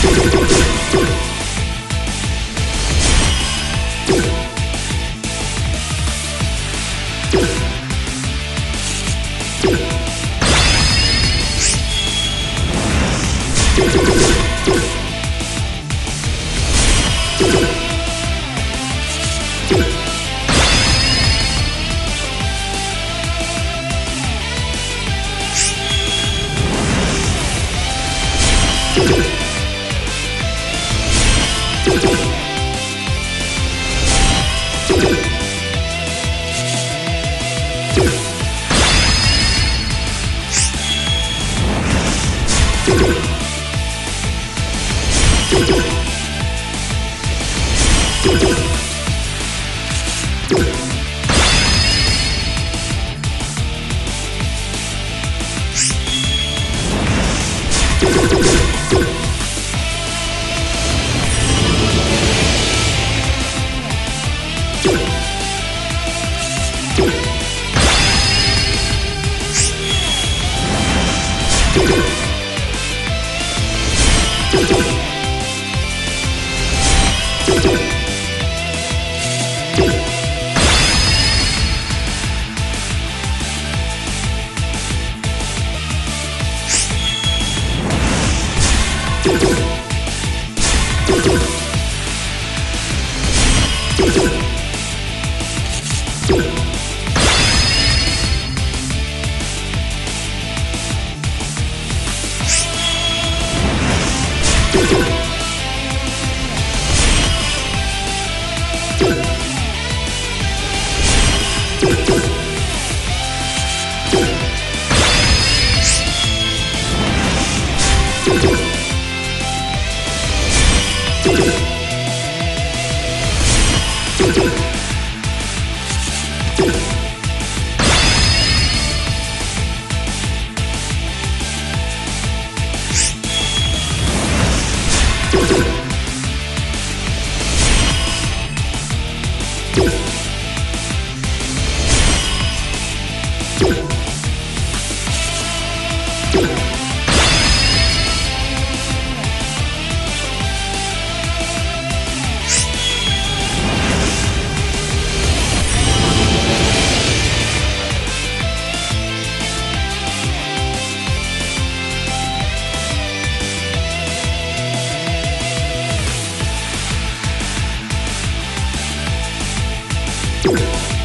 you you Thank you. Thank you. you